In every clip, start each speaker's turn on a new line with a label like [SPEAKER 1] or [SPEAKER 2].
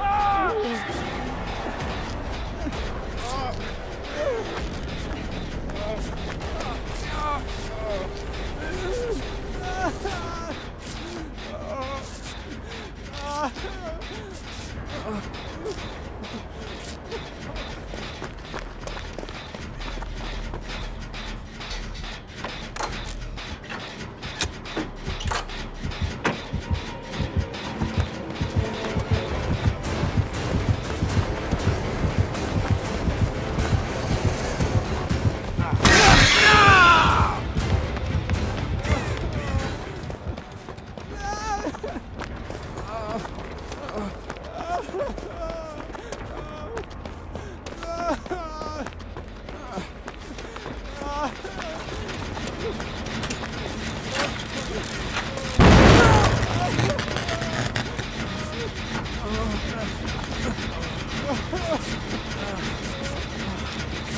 [SPEAKER 1] Ah!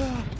[SPEAKER 1] Ah!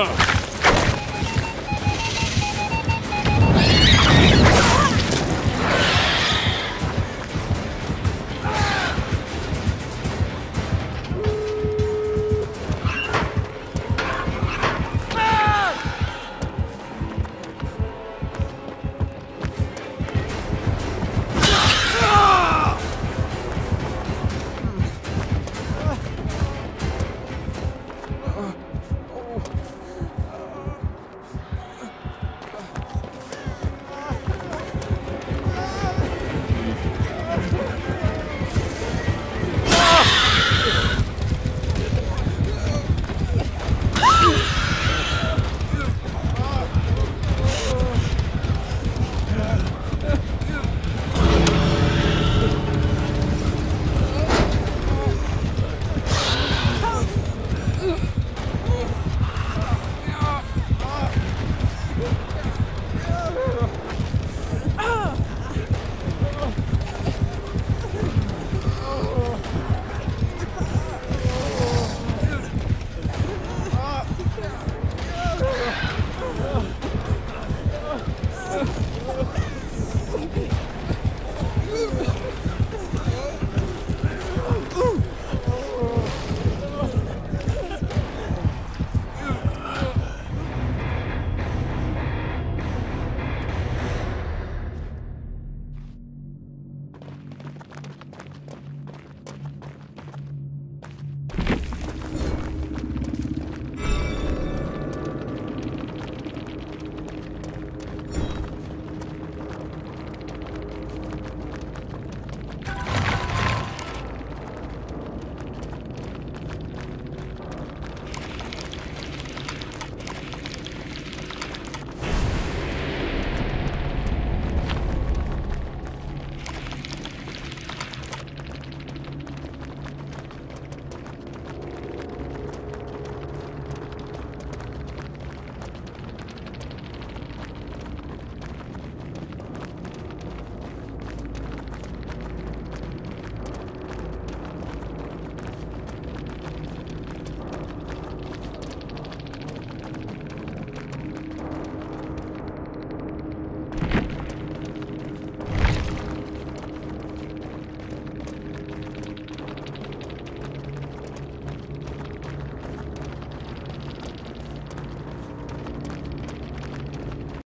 [SPEAKER 1] Oh.